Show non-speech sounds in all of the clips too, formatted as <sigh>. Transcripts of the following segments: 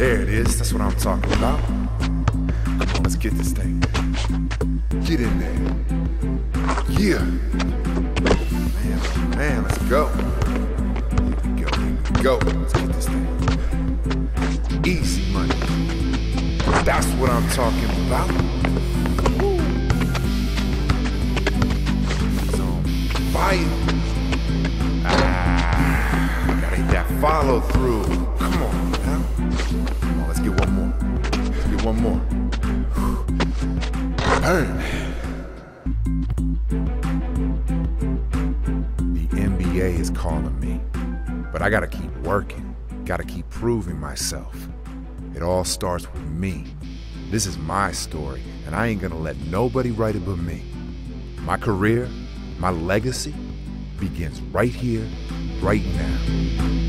There it is. That's what I'm talking about. Come on, let's get this thing. Get in there. Yeah. Man, man, let's go. Go. Go. Let's get this thing. Easy money. That's what I'm talking about. It's fire. Ah, gotta hit that follow through. Come on, The NBA is calling me, but I gotta keep working. Gotta keep proving myself. It all starts with me. This is my story, and I ain't gonna let nobody write it but me. My career, my legacy begins right here, right now.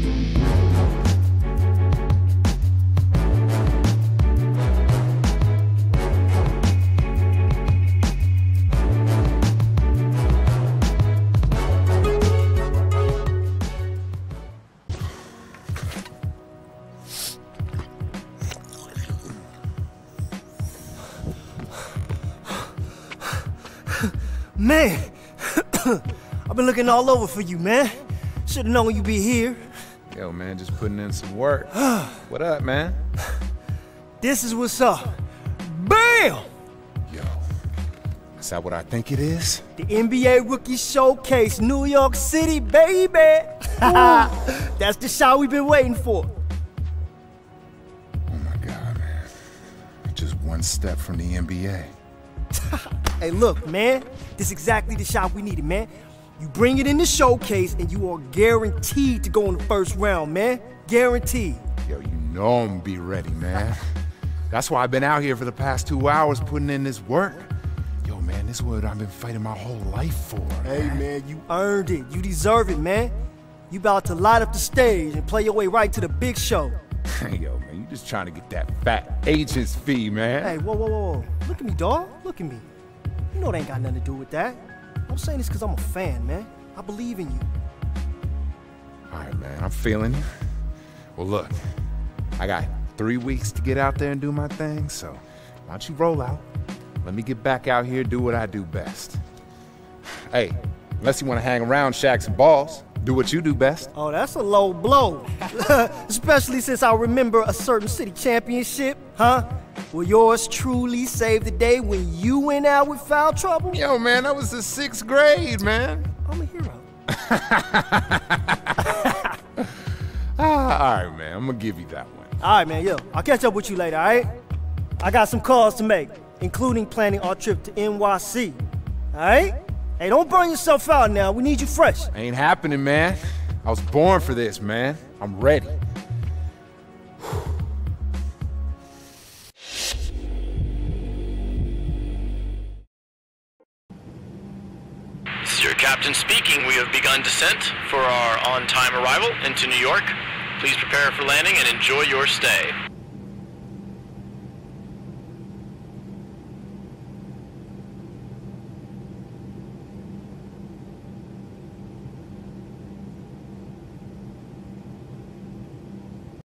Man, <coughs> I've been looking all over for you, man. Should've known you'd be here. Yo, man, just putting in some work. <sighs> what up, man? This is what's up. Bam! Yo, is that what I think it is? The NBA Rookie Showcase, New York City, baby! <laughs> That's the shot we've been waiting for. Oh my God, man. Just one step from the NBA. <laughs> Hey, look, man, this is exactly the shot we needed, man. You bring it in the showcase, and you are guaranteed to go in the first round, man. Guaranteed. Yo, you know I'm gonna be ready, man. <laughs> That's why I've been out here for the past two hours putting in this work. Yo, man, this is what I've been fighting my whole life for. Hey, man, you earned it. You deserve it, man. You about to light up the stage and play your way right to the big show. <laughs> Yo, man, you just trying to get that fat agent's fee, man. Hey, whoa, whoa, whoa, whoa. Look at me, dawg. Look at me. You know it ain't got nothing to do with that. I'm saying this because I'm a fan, man. I believe in you. All right, man, I'm feeling you. Well, look, I got three weeks to get out there and do my thing, so why don't you roll out? Let me get back out here, do what I do best. Hey, unless you want to hang around shacks and balls, do what you do best. Oh, that's a low blow. <laughs> Especially since I remember a certain city championship, huh? Well, yours truly saved the day when you went out with foul trouble. Yo, man, that was the sixth grade, man. I'm a hero. <laughs> Ah, all right, man, I'm gonna give you that one. All right, man, yo. I'll catch up with you later, all right? I got some calls to make, including planning our trip to NYC. All right? Hey, don't burn yourself out now. We need you fresh. Ain't happening, man. I was born for this, man. I'm ready. Captain speaking. We have begun descent for our on-time arrival into New York. Please prepare for landing and enjoy your stay.